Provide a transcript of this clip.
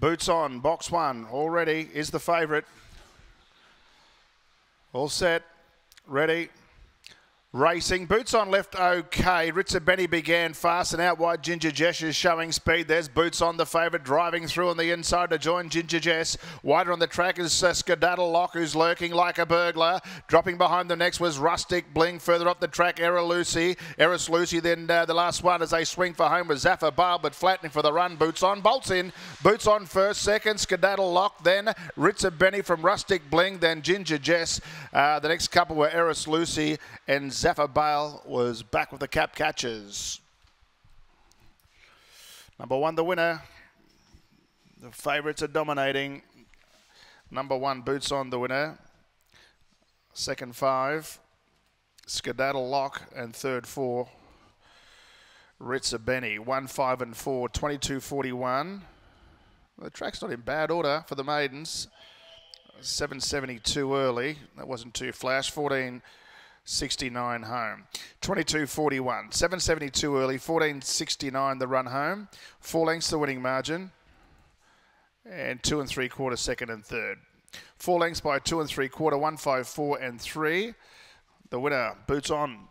Boots on, box one, already is the favourite. All set, ready, Racing, boots on left, okay. Ritzer Benny began fast and out wide. Ginger Jess is showing speed. There's boots on the favourite, driving through on the inside to join Ginger Jess. Wider on the track is uh, Skedaddle Lock, who's lurking like a burglar. Dropping behind the next was Rustic Bling. Further up the track, Era Lucy. Eris Lucy, then uh, the last one as they swing for home was Zaffa Bale, but flattening for the run. Boots on, bolts in. Boots on first, second, Skedaddle Lock, then Ritzer Benny from Rustic Bling, then Ginger Jess. Uh, the next couple were Eris Lucy and Zaffa Bale was back with the cap catches. Number one, the winner. The favourites are dominating. Number one, Boots on the winner. Second, five. Skedaddle Lock. And third, four. Ritzer Benny. One, five, and four. 22.41. The track's not in bad order for the maidens. 772 early. That wasn't too flash. 14. 69 home. 22.41. 772 early. 14.69 the run home. Four lengths the winning margin. And two and three quarter second and third. Four lengths by two and three quarter. 154 and three. The winner, Boots On.